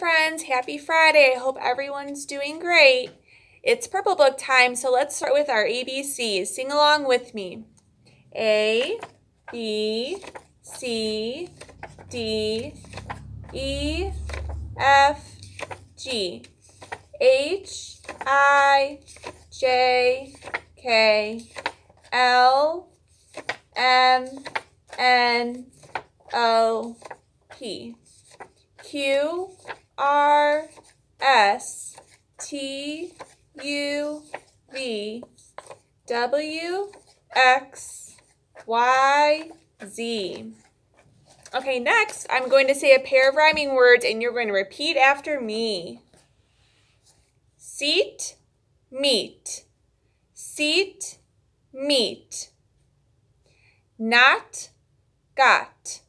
friends. Happy Friday. I hope everyone's doing great. It's Purple Book time, so let's start with our ABCs. Sing along with me. A, B, C, D, E, F, G, H, I, J, K, L, M, N, O, P. Q R S T U V W X Y Z. Okay, next I'm going to say a pair of rhyming words and you're going to repeat after me. Seat, meet. Seat, meet. Not, got.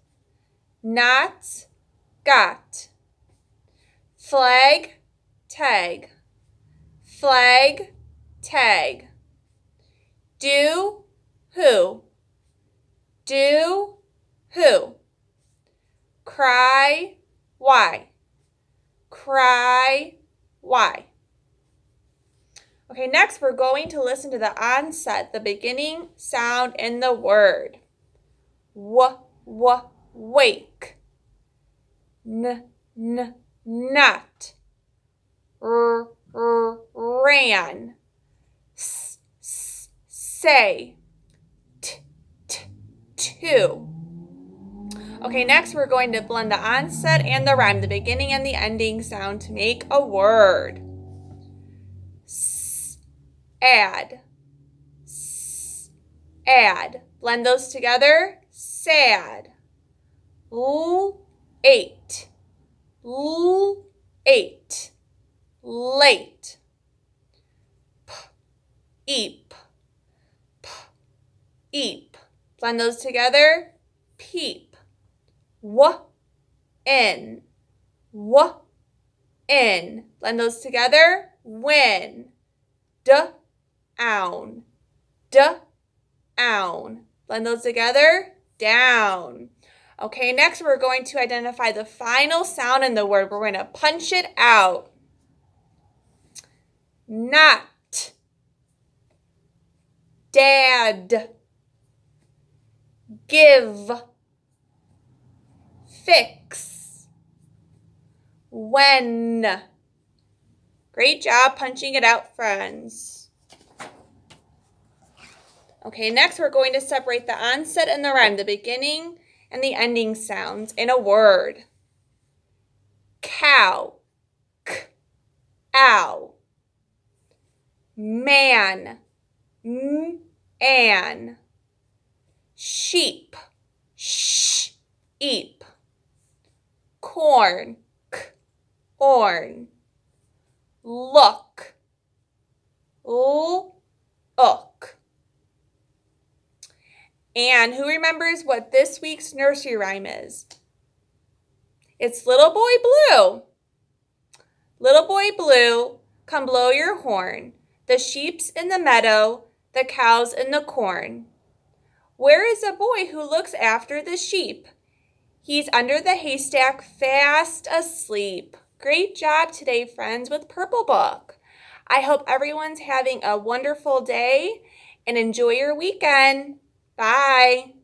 Not, got. Flag, tag. Flag, tag. Do, who. Do, who. Cry, why. Cry, why. Okay, next we're going to listen to the onset, the beginning sound in the word. W, w, wake n, n, not, r, r, ran, s, s, say, t, t, two. Okay, next we're going to blend the onset and the rhyme, the beginning and the ending sound to make a word. S, add, s, add. Blend those together, sad. L, eight, l, eight, late, p, eep, p, eep. Blend those together, peep, w, in, w, in. Blend those together, win, d, own, d, own. Blend those together, down. Okay, next we're going to identify the final sound in the word. We're going to punch it out. Not. Dad. Give. Fix. When. Great job punching it out, friends. Okay, next we're going to separate the onset and the rhyme, the beginning and the ending sounds in a word. Cow, k, ow. Man, m, an. Sheep, sh, eep. Corn, k, orn. Look, l, ook. And who remembers what this week's nursery rhyme is? It's Little Boy Blue. Little Boy Blue, come blow your horn. The sheep's in the meadow, the cow's in the corn. Where is a boy who looks after the sheep? He's under the haystack fast asleep. Great job today, friends, with Purple Book. I hope everyone's having a wonderful day and enjoy your weekend. Bye.